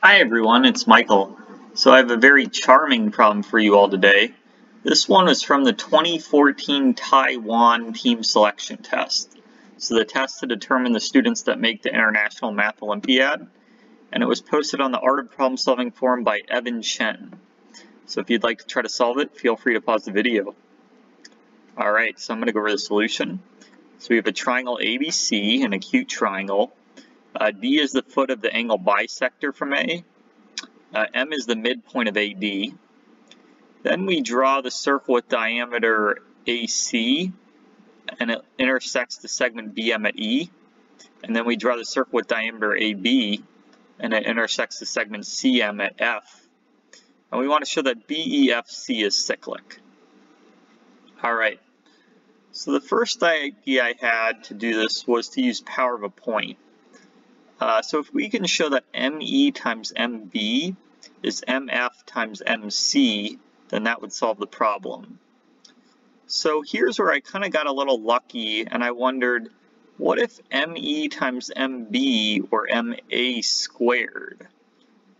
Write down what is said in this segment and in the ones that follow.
Hi everyone, it's Michael. So I have a very charming problem for you all today. This one is from the 2014 Taiwan team selection test. So the test to determine the students that make the International Math Olympiad, and it was posted on the Art of Problem Solving forum by Evan Chen. So if you'd like to try to solve it, feel free to pause the video. Alright, so I'm going to go over the solution. So we have a triangle ABC, an acute triangle, uh, D is the foot of the angle bisector from A. Uh, M is the midpoint of AD. Then we draw the circle with diameter AC, and it intersects the segment BM at E. And then we draw the circle with diameter AB, and it intersects the segment CM at F. And we want to show that BEFC is cyclic. All right. So the first idea I had to do this was to use power of a point. Uh, so if we can show that ME times MB is MF times MC, then that would solve the problem. So here's where I kind of got a little lucky and I wondered, what if ME times MB or MA squared?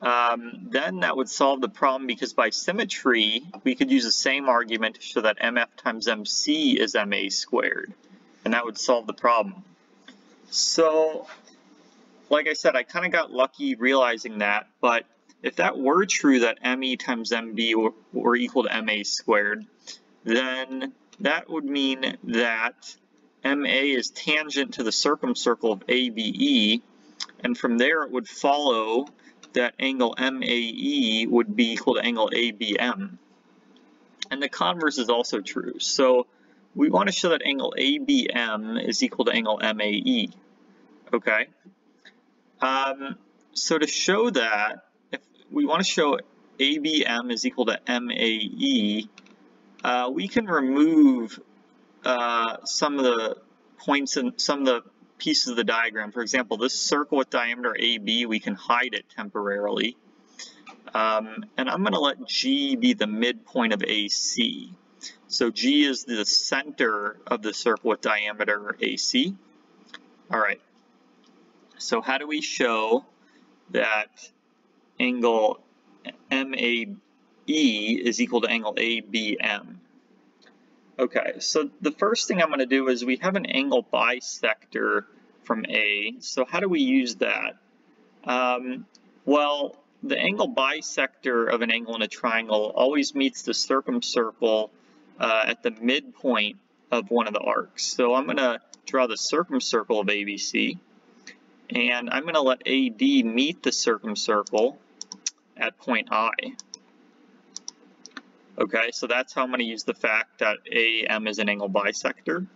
Um, then that would solve the problem because by symmetry, we could use the same argument to show that MF times MC is MA squared, and that would solve the problem. So like I said, I kind of got lucky realizing that, but if that were true that ME times MB were, were equal to MA squared, then that would mean that MA is tangent to the circumcircle of ABE, and from there it would follow that angle MAE would be equal to angle ABM. And the converse is also true. So we want to show that angle ABM is equal to angle MAE. Okay? Um, so to show that, if we want to show ABM is equal to MAE, uh, we can remove uh, some of the points and some of the pieces of the diagram. For example, this circle with diameter AB, we can hide it temporarily. Um, and I'm going to let G be the midpoint of AC. So G is the center of the circle with diameter AC. All right. So how do we show that angle MAE is equal to angle ABM? Okay, so the first thing I'm going to do is we have an angle bisector from A. So how do we use that? Um, well, the angle bisector of an angle in a triangle always meets the circumcircle uh, at the midpoint of one of the arcs. So I'm going to draw the circumcircle of ABC. And I'm going to let AD meet the circumcircle at point I. Okay, so that's how I'm going to use the fact that AM is an angle bisector,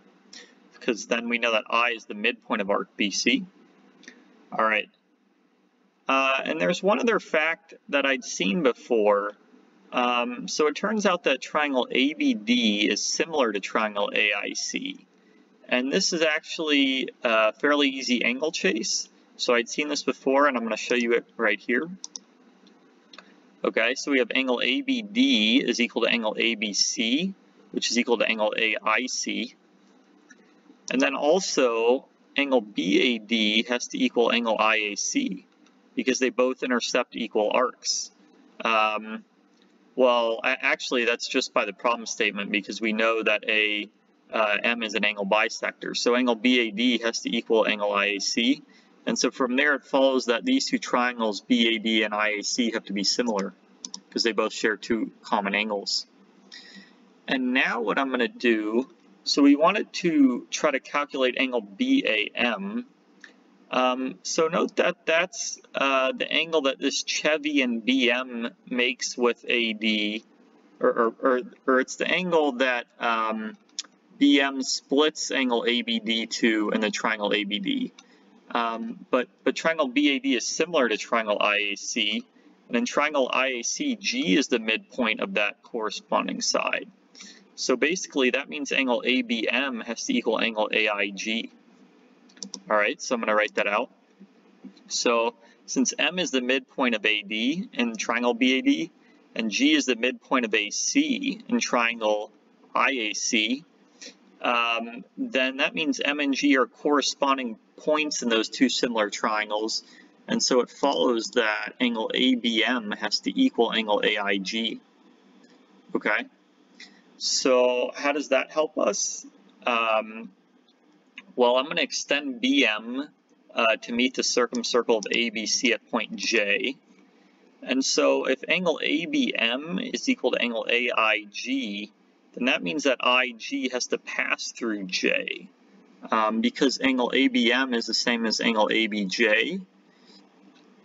because then we know that I is the midpoint of arc BC. All right. Uh, and there's one other fact that I'd seen before. Um, so it turns out that triangle ABD is similar to triangle AIC. And this is actually a fairly easy angle chase. So I'd seen this before and I'm going to show you it right here. Okay, so we have angle ABD is equal to angle ABC, which is equal to angle AIC. And then also angle BAD has to equal angle IAC because they both intercept equal arcs. Um, well, actually, that's just by the problem statement because we know that a uh, M is an angle bisector. So angle BAD has to equal angle IAC. And so from there it follows that these two triangles, BAD and IAC, have to be similar because they both share two common angles. And now what I'm going to do, so we wanted to try to calculate angle BAM. Um, so note that that's uh, the angle that this cevian BM makes with AD, or, or, or, or it's the angle that um, BM splits angle ABD to in the triangle ABD. Um, but, but triangle BAD is similar to triangle IAC, and in triangle IAC, G is the midpoint of that corresponding side. So basically, that means angle ABM has to equal angle AIG. All right, so I'm going to write that out. So since M is the midpoint of AD in triangle BAD, and G is the midpoint of AC in triangle IAC, um, then that means M and G are corresponding points in those two similar triangles. And so it follows that angle ABM has to equal angle AIG. Okay, so how does that help us? Um, well, I'm going to extend BM uh, to meet the circumcircle of ABC at point J. And so if angle ABM is equal to angle AIG, then that means that IG has to pass through J. Um, because angle ABM is the same as angle ABJ,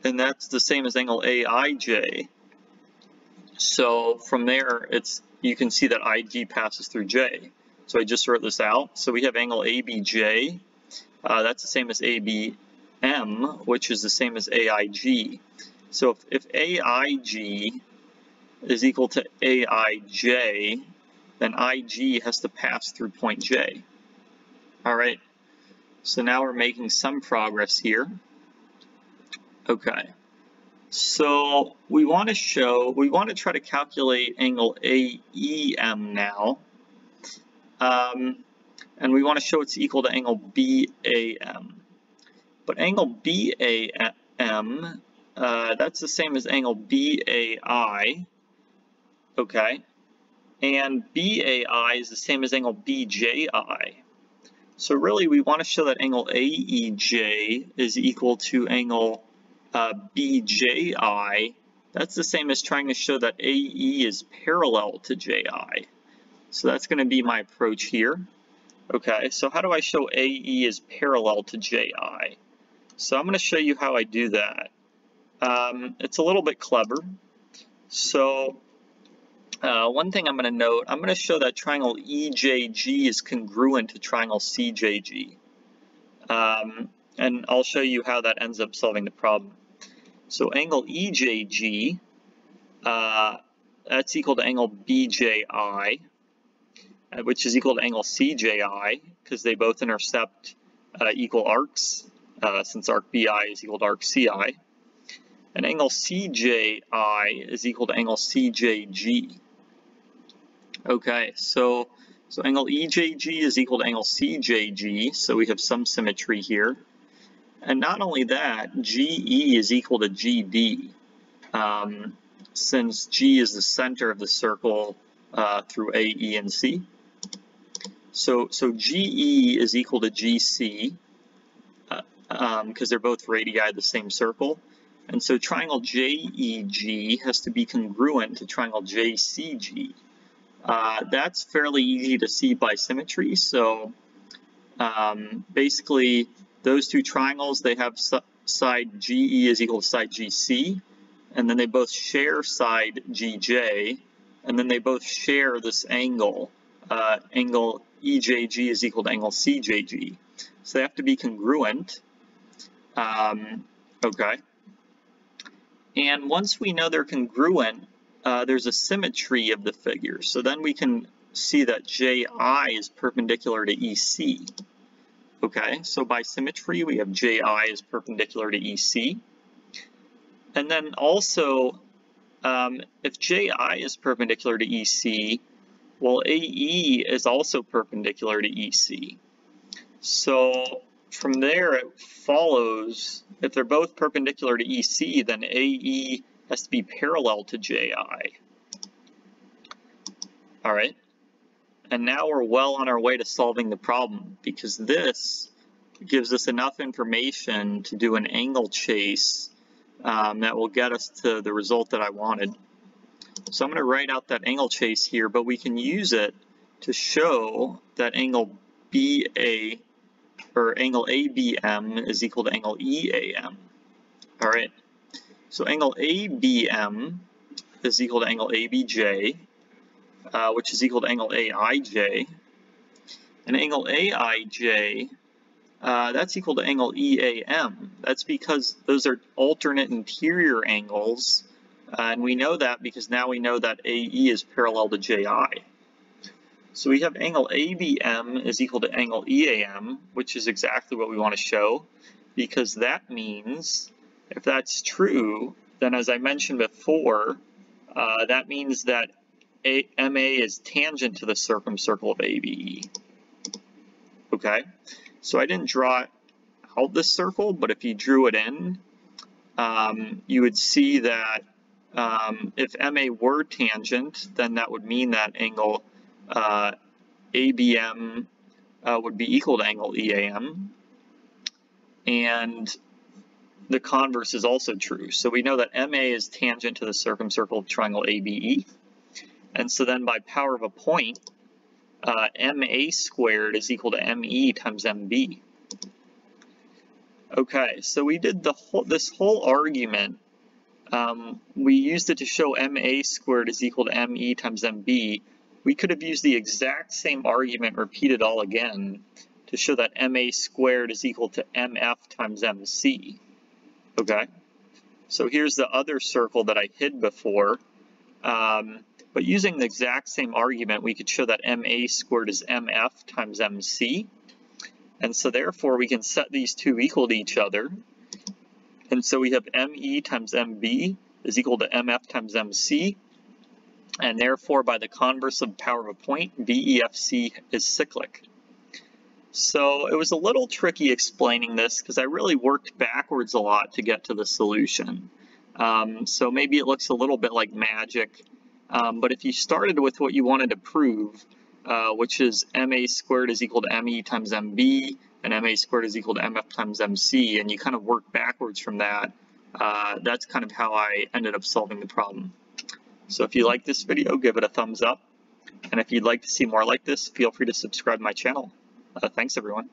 and that's the same as angle AIJ. So from there, it's you can see that IG passes through J. So I just wrote this out. So we have angle ABJ, uh, that's the same as ABM, which is the same as AIG. So if, if AIG is equal to AIJ, then IG has to pass through point J. All right, so now we're making some progress here. Okay, so we want to show, we want to try to calculate angle AEM now. Um, and we want to show it's equal to angle BAM. But angle BAM, uh, that's the same as angle BAI, okay? And BAI is the same as angle BJI. So really we want to show that angle AEJ is equal to angle uh, BJI. That's the same as trying to show that AE is parallel to JI. So that's going to be my approach here. Okay, so how do I show AE is parallel to JI? So I'm going to show you how I do that. Um, it's a little bit clever. So uh, one thing I'm going to note, I'm going to show that triangle EJG is congruent to triangle CJG. Um, and I'll show you how that ends up solving the problem. So angle EJG, uh, that's equal to angle BJI. Uh, which is equal to angle CJI, because they both intercept uh, equal arcs, uh, since arc BI is equal to arc CI. And angle CJI is equal to angle CJG. Okay, so, so angle EJG is equal to angle CJG, so we have some symmetry here. And not only that, GE is equal to GD, um, since G is the center of the circle uh, through A, E, and C. So, so GE is equal to GC because uh, um, they're both radii of the same circle. And so triangle JEG has to be congruent to triangle JCG. Uh, that's fairly easy to see by symmetry. So um, basically, those two triangles, they have side GE is equal to side GC, and then they both share side GJ, and then they both share this angle, uh, angle EJG is equal to angle CJG. So they have to be congruent. Um, okay. And once we know they're congruent, uh, there's a symmetry of the figure. So then we can see that JI is perpendicular to EC. Okay, so by symmetry, we have JI is perpendicular to EC. And then also, um, if JI is perpendicular to EC, well, AE is also perpendicular to EC. So from there it follows, if they're both perpendicular to EC, then AE has to be parallel to JI. Alright, and now we're well on our way to solving the problem because this gives us enough information to do an angle chase um, that will get us to the result that I wanted. So I'm going to write out that angle chase here, but we can use it to show that angle BA or angle ABM is equal to angle EAM. All right, so angle ABM is equal to angle ABJ, uh, which is equal to angle AIJ. And angle AIJ, uh, that's equal to angle EAM. That's because those are alternate interior angles uh, and we know that because now we know that AE is parallel to JI. So we have angle ABM is equal to angle EAM, which is exactly what we want to show, because that means, if that's true, then as I mentioned before, uh, that means that a MA is tangent to the circumcircle of ABE. Okay, so I didn't draw out this circle, but if you drew it in, um, you would see that um, if MA were tangent, then that would mean that angle uh, ABM uh, would be equal to angle EAM. And the converse is also true. So we know that MA is tangent to the circumcircle of triangle ABE. And so then by power of a point, uh, MA squared is equal to ME times MB. Okay, so we did the whole, this whole argument. Um, we used it to show MA squared is equal to ME times MB. We could have used the exact same argument repeated all again to show that MA squared is equal to MF times MC. Okay, so here's the other circle that I hid before. Um, but using the exact same argument, we could show that MA squared is MF times MC. And so therefore we can set these two equal to each other. And so we have ME times MB is equal to MF times MC. And therefore by the converse of power of a point, BEFC is cyclic. So it was a little tricky explaining this because I really worked backwards a lot to get to the solution. Um, so maybe it looks a little bit like magic, um, but if you started with what you wanted to prove, uh, which is MA squared is equal to ME times MB, and MA squared is equal to MF times MC, and you kind of work backwards from that, uh, that's kind of how I ended up solving the problem. So if you like this video, give it a thumbs up. And if you'd like to see more like this, feel free to subscribe to my channel. Uh, thanks, everyone.